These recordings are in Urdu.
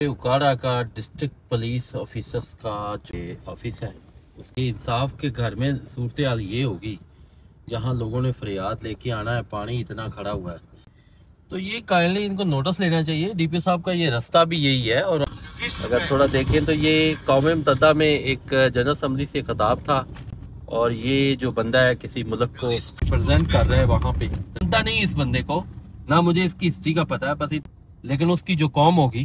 اکاڑا کا ڈسٹرکٹ پولیس آفیسرز کا جو آفس ہے، اس کے انصاف کے گھر میں صورتحال یہ ہوگی جہاں لوگوں نے فریاد لے کے آنا ہے، پانی اتنا کھڑا ہوا ہے۔ تو یہ کائنڈلی ان کو نوٹس لینا چاہیے۔ ڈی پی صاحب کا یہ رستہ بھی یہی ہے اور اگر تھوڑا دیکھیں تو یہ قوم متحدہ میں ایک جنرل اسمبلی سے خطاب تھا اور یہ جو بندہ ہے، کسی ملک کو پریزنٹ کر رہے ہیں وہاں پہ۔ جانتا نہیں اس بندے کو، نہ مجھے اس کی ہسٹری کا پتا ہے، بس لیکن اس کی جو قوم ہوگی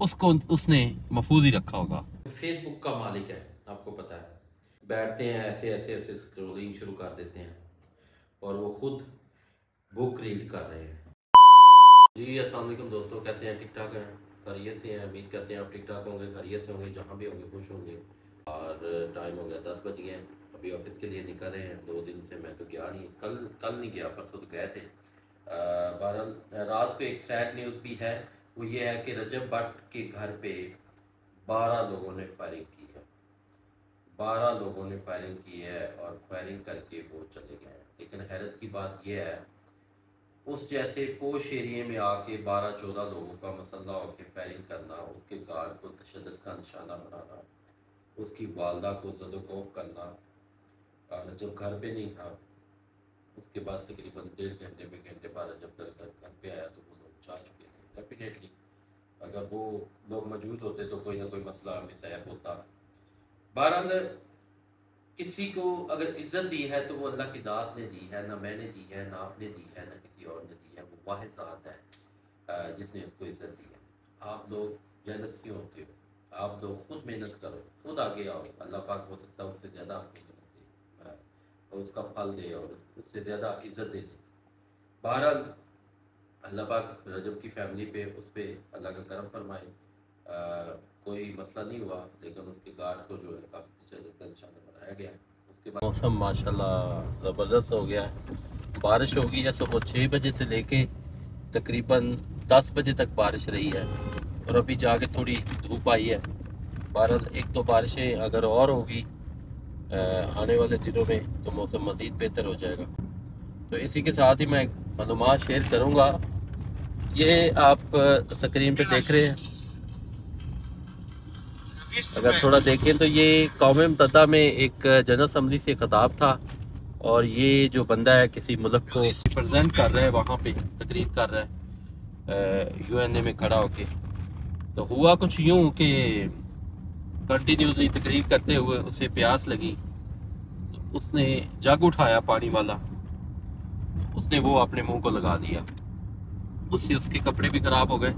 اس کو اس نے محفوظ ہی رکھا ہوگا۔ فیس بک کا مالک ہے، آپ کو پتا ہے۔ بیٹھتے ہیں، ایسے ایسے ایسے اسکرولنگ شروع کر دیتے ہیں۔ اور وہ خود بک ریڈ کر رہے ہیں۔ جی السلام علیکم دوستوں کیسے ہیں؟ ٹک ٹاک ہیں؟ خیریت سے ہیں، امید کرتے ہیں آپ ٹک ٹاک ہوں گے، خیریت سے ہوں گے، جہاں بھی ہوں گے، خوش ہوں گے۔ اور ٹائم ہو گیا، دس بج گئے ہیں۔ ابھی آفس کے لیے نکل رہے ہیں۔ دو دن سے میں تو گیا نہیں، کل کل نہیں گیا، پرسوں تو گئے تھے۔ بہرحال، رات کو ایک سیڈ نیوز بھی ہے۔ وہ یہ ہے کہ رجب بٹ کے گھر پہ بارہ لوگوں نے فائرنگ کی ہے۔ بارہ لوگوں نے فائرنگ کی ہے اور فائرنگ کر کے وہ چلے گئے۔ ہیں لیکن حیرت کی بات یہ ہے، اس جیسے پوش ایریے میں آ کے بارہ چودہ لوگوں کا مسئلہ ہو کے فائرنگ کرنا، اس کے گارڈ کو تشدد کا نشانہ بنانا، اس کی والدہ کو زد و کوب کرنا، رجب گھر پہ نہیں تھا۔ اس کے بعد تقریباً ڈیڑھ گھنٹے میں گھنٹے بارہ جب گھر گھر پہ آیا تو وہ لوگ جا چکے تھے ڈیفینیٹلی اگر وہ لوگ موجود ہوتے تو کوئی نہ کوئی مسئلہ ہمیں ہوتا بہرحال کسی کو اگر عزت دی ہے تو وہ اللہ کی ذات نے دی ہے نہ میں نے دی ہے نہ آپ نے دی ہے نہ کسی اور نے دی ہے وہ واحد ذات ہے جس نے اس کو عزت دی ہے آپ لوگ جیلس کیوں ہوتے ہو آپ لوگ خود محنت کرو خود آگے آؤ اللہ پاک ہو سکتا ہے اس سے زیادہ آپ کو محنت دے اور اس کا پھل دے اور اس سے زیادہ عزت دے دے بہرحال اللہ پاک رجب کی فیملی پہ، اس پہ اللہ کا کرم فرمائے۔ کوئی مسئلہ نہیں ہوا، لیکن اس کے گارڈ کو جو ہے کافی تجربت کا نشانہ بنایا گیا ہے۔ اس کے بعد موسم ماشاءاللہ زبردست ہو گیا ہے۔ بارش ہوگی ہے صبح چھ بجے سے لے کے تقریباً دس بجے تک بارش رہی ہے۔ اور ابھی جا کے تھوڑی دھوپ آئی ہے۔ بہرحال ایک تو بارشیں اگر اور ہوگی آنے والے دنوں میں تو موسم مزید بہتر ہو جائے گا۔ تو اسی کے ساتھ ہی میں معلومات شیئر کروں گا۔ یہ آپ سکرین پہ دیکھ رہے ہیں۔ اگر تھوڑا دیکھیں تو یہ قوم متحدہ میں ایک جنرل اسمبلی سے خطاب تھا اور یہ جو بندہ ہے کسی ملک کو ریپرزینٹ کر رہا ہے، وہاں پہ تقریب کر رہا ہے یو این اے میں کھڑا ہو کے۔ تو ہوا کچھ یوں کہ کنٹینیوسلی تقریب کرتے ہوئے اسے پیاس لگی۔ اس نے جگ اٹھایا پانی والا۔ اس نے وہ اپنے منہ کو لگا دیا۔ اس سے اس کے کپڑے بھی خراب ہو گئے۔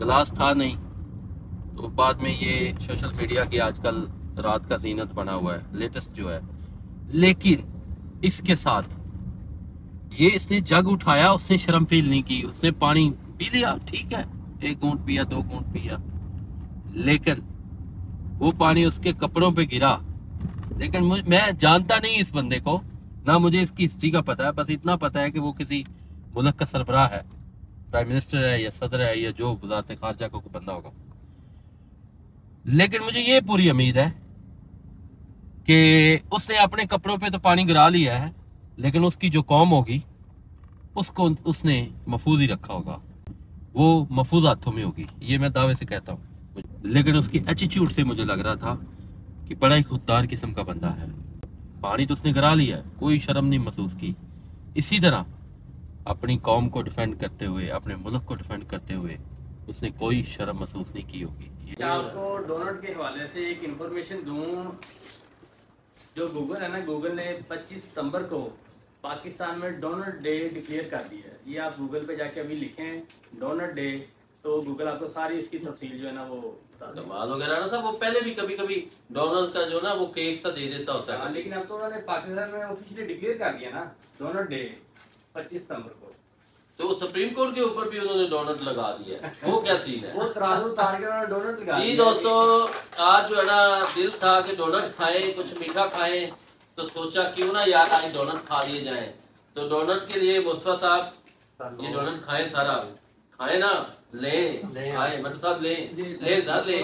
گلاس تھا نہیں۔ تو بعد میں یہ سوشل میڈیا کی آج کل رات کا زینت بنا ہوا ہے، لیٹسٹ جو ہے۔ لیکن اس کے ساتھ یہ اس نے جگ اٹھایا، اس نے شرم فیل نہیں کی، اس نے پانی پی لیا، ٹھیک ہے۔ ایک گونٹ پیا، دو گونٹ پیا۔ لیکن وہ پانی اس کے کپڑوں پہ گرا۔ لیکن میں جانتا نہیں اس بندے کو، نہ مجھے اس کی ہسٹری کا پتا ہے، بس اتنا پتا ہے کہ وہ کسی ملک کا سربراہ ہے۔ پرائم منسٹر ہے یا صدر ہے یا جو وزارت خارجہ کو بندہ ہوگا۔ لیکن مجھے یہ پوری امید ہے کہ اس نے اپنے کپڑوں پہ تو پانی گرا لیا ہے، لیکن اس کی جو قوم ہوگی، اس کو اس نے محفوظ ہی رکھا ہوگا۔ وہ محفوظ ہاتھوں میں ہوگی، یہ میں دعوے سے کہتا ہوں۔ لیکن اس کی ایٹیچیوڈ سے مجھے لگ رہا تھا کہ بڑا ہی خوددار قسم کا بندہ ہے۔ پانی تو اس نے گرا لیا ہے، کوئی شرم نہیں محسوس کی۔ اسی طرح اپنی قوم کو ڈیفینڈ کرتے ہوئے اپنے ملک کو ڈیفینڈ کرتے ہوئے اس نے کوئی شرم محسوس نہیں کی ہوگی۔ آپ کو ڈونلڈ کے حوالے سے ایک انفارمیشن دوں۔ جو گوگل ہے نا گوگل نے پچیس ستمبر کو پاکستان میں ڈونلڈ ڈے ڈکلیئر کر دیا ہے۔ یہ آپ گوگل پہ جا کے ابھی لکھیں ڈونلڈ ڈے تو گوگل آپ کو ساری اس کی تفصیل جو ہے نا وہ کمال وغیرہ نا صاحب وہ پہلے بھی کبھی کبھی ڈونلڈ کا جو نا وہ کیک سا دے دیتا ہوتا ہے۔ لیکن اب تو انہوں نے پاکستان میں آفیشلی ڈکلیئر کر دیا نا ڈونلڈ ڈے پچیس ستمبر کو۔ تو سپریم کورٹ کے اوپر بھی انہوں نے ڈونٹ لگا دیا ہے۔ وہ کیا سین ہے؟ وہ ترازو اتار کے انہوں نے ڈونٹ لگا جی دوستو آج جو ہے نا دل تھا کہ ڈونٹ کھائیں کچھ میٹھا کھائیں تو سوچا کیوں نہ یار آج ڈونٹ کھا لیے جائیں۔ تو ڈونٹ کے لیے مصطفیٰ صاحب یہ ڈونٹ کھائیں سارا۔ کھائیں نا؟ لیں۔ کھائیں۔ مطلب صاحب لیں۔ لیں سر لیں۔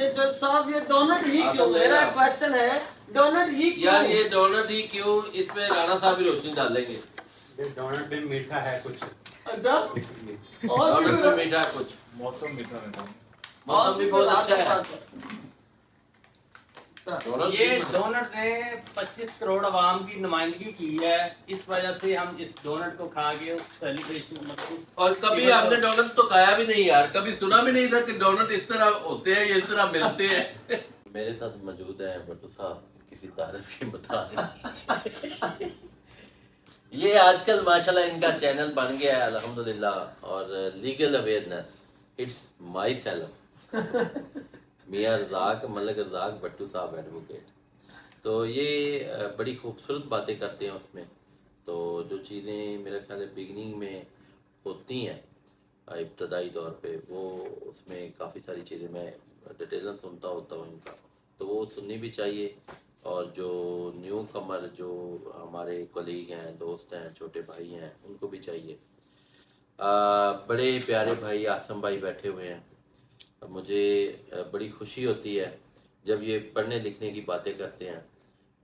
یہ جج صاحب یہ ڈونٹ ہی کیوں؟ میرا کوشچن ہے ڈونٹ ہی کیوں؟ یار یہ ڈونٹ ہی کیوں؟ اس پہ رانا صاحب بھی روشنی ڈال لیں گے۔ ڈونٹ میں میٹھا ہے کچھ اچھا اور ڈونٹ میں میٹھا کچھ موسم تھا میرا موسم بھی بہت اچھا ہے یہ ڈونٹ نے پچیس کروڑ عوام کی نمائندگی کی ہے اس وجہ سے ہم اس ڈونٹ کو کھا کے سیلیبریشن اور کبھی آپ نے ڈونٹ تو کھایا بھی نہیں یار کبھی سنا بھی نہیں تھا کہ ڈونٹ اس طرح ہوتے ہیں یا اس طرح ملتے ہیں میرے ساتھ موجود ہیں بٹو صاحب کسی تعریف کے مطابق یہ آج کل ماشاءاللہ ان کا چینل بن گیا ہے الحمدللہ اور legal awareness it's my self میاں رزاق ملک رزاق بٹو صاحب ایڈوکیٹ تو یہ بڑی خوبصورت باتیں کرتے ہیں اس میں۔ تو جو چیزیں میرا خیال ہے بگننگ میں ہوتی ہیں ابتدائی طور پہ وہ اس میں کافی ساری چیزیں میں ڈیٹیلن سنتا ہوتا ہوں ان کا۔ تو وہ سننی بھی چاہیے۔ اور جو نیو کمر جو ہمارے کولیگ ہیں دوست ہیں چھوٹے بھائی ہیں ان کو بھی چاہیے۔ آ، بڑے پیارے بھائی آسم بھائی بیٹھے ہوئے ہیں۔ مجھے بڑی خوشی ہوتی ہے جب یہ پڑھنے لکھنے کی باتیں کرتے ہیں۔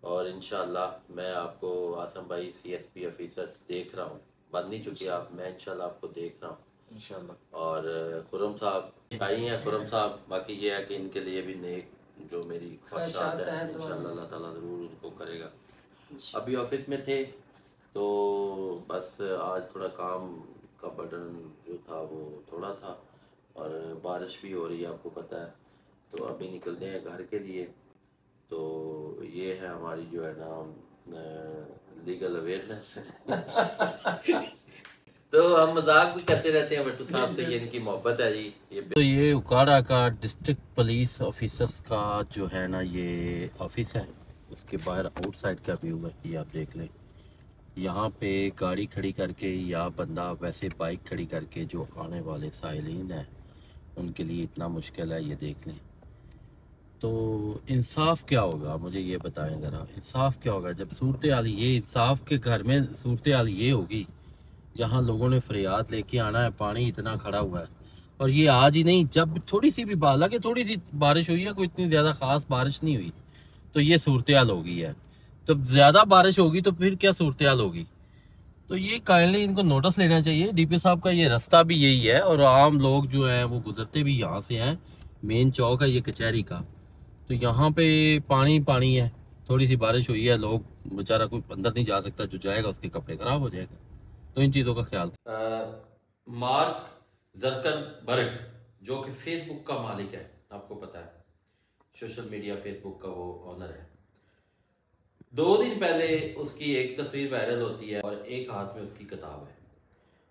اور انشاءاللہ میں آپ کو آسم بھائی سی ایس پی آفیسرس دیکھ رہا ہوں۔ بند نہیں چکی آپ میں انشاءاللہ آپ کو دیکھ رہا ہوں۔ انشاءاللہ۔ اور خرم صاحب آئی ہیں خرم صاحب باقی یہ ہے کہ ان کے لیے بھی نیک جو میری خواہشات ہیں انشاءاللہ اللہ تعالیٰ ضرور ان کو کرے گا۔ ابھی آفس میں تھے تو بس آج تھوڑا کام کا برڈن جو تھا وہ تھوڑا تھا اور بارش بھی ہو رہی ہے آپ کو پتہ ہے۔ تو ابھی نکلتے ہیں گھر کے لیے۔ تو یہ ہے ہماری جو ہے نا لیگل اویئرنیس تو ہم مذاق بھی کرتے رہتے ہیں، بٹو صاحب سے یہ ان کی محبت ہے جی یہ تو یہ اکاڑا کا ڈسٹرکٹ پولیس آفیسرس کا جو ہے نا، یہ آفس ہے۔ اس کے باہر آؤٹ سائڈ کا ویو ہے، یہ آپ دیکھ لیں۔ یہاں پہ گاڑی کھڑی کر کے یا بندہ ویسے بائک کھڑی کر کے جو آنے والے سائلین ہیں، ان کے لیے اتنا مشکل ہے، یہ دیکھ لیں۔ تو انصاف کیا ہوگا؟ مجھے یہ بتائیں ذرا، انصاف کیا ہوگا؟ جب صورتحال یہ، انصاف کے گھر میں صورتحال یہ ہوگی جہاں لوگوں نے فریاد لے کے آنا ہے، پانی اتنا کھڑا ہوا ہے۔ اور یہ آج ہی نہیں، جب تھوڑی سی بھی بالا کہ تھوڑی سی بارش ہوئی ہے، کوئی اتنی زیادہ خاص بارش نہیں ہوئی۔ تو یہ صورتحال ہوگی ہے۔ تو زیادہ بارش ہوگی تو پھر کیا صورتحال ہوگی؟ تو یہ کائنڈلی ان کو نوٹس لینا چاہیے۔ ڈی پی صاحب کا یہ رستہ بھی یہی ہے اور عام لوگ جو ہیں، وہ گزرتے بھی یہاں سے ہیں۔ مین چوک ہے یہ کچہری کا۔ تو یہاں پہ پانی پانی ہے۔ تھوڑی سی بارش ہوئی ہے، لوگ بیچارہ کوئی اندر نہیں جا سکتا، جو جائے گا اس کے کپڑے خراب ہو جائے گا۔ تو ان چیزوں کا خیال مارک زرکن برگ جو کہ فیس بک کا مالک ہے، آپ کو پتا ہے۔ سوشل میڈیا فیس بک کا وہ آنر ہے۔ دو دن پہلے اس کی ایک تصویر وائرل ہوتی ہے اور ایک ہاتھ میں اس کی کتاب ہے۔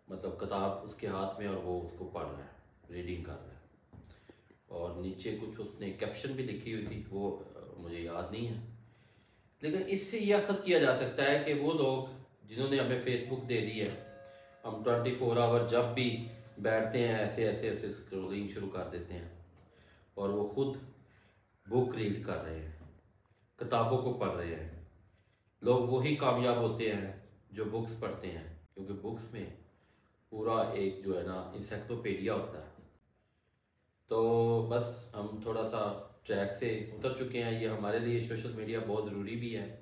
مطلب کتاب اس کے ہاتھ میں اور وہ اس کو پڑھ رہا ہے ریڈنگ کر رہا ہے۔ اور نیچے کچھ اس نے کیپشن بھی لکھی ہوئی تھی، وہ مجھے یاد نہیں ہے۔ لیکن اس سے یہ اخذ کیا جا سکتا ہے کہ وہ لوگ جنہوں نے ہمیں فیس بک دے دی ہے۔ ہم ٹوئنٹی فور آور جب بھی بیٹھتے ہیں، ایسے ایسے ایسے اسکرولنگ شروع کر دیتے ہیں۔ اور وہ خود بک ریڈ کر رہے ہیں، کتابوں کو پڑھ رہے ہیں۔ لوگ وہی کامیاب ہوتے ہیں جو بکس پڑھتے ہیں، کیونکہ بکس میں پورا ایک جو ہے نا انسیکلوپیڈیا ہوتا ہے۔ تو بس ہم تھوڑا سا ٹریک سے اتر چکے ہیں۔ یہ ہمارے لیے سوشل میڈیا بہت ضروری بھی ہے۔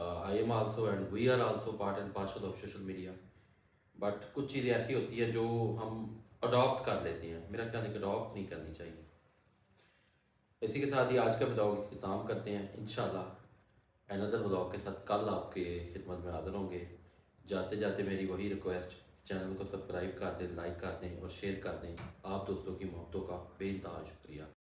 I am also and we are also part and parcel of social media but کچھ چیزیں ایسی ہوتی ہیں جو ہم اڈاپٹ کر لیتے ہیں۔ میرا خیال ہے کہ اڈاپٹ نہیں کرنی چاہیے۔ اسی کے ساتھ ہی آج کا بلاگ اختتام کرتے ہیں، انشاءاللہ۔ اندر بلاگ کے ساتھ کل آپ کے خدمت میں حاضر ہوں گے۔ جاتے جاتے میری وہی ریکویسٹ چینل کو سبسکرائب کر دیں لائک کر دیں اور شیئر کر دیں۔ آپ دوستوں کی محبتوں کا بے انتہا شکریہ۔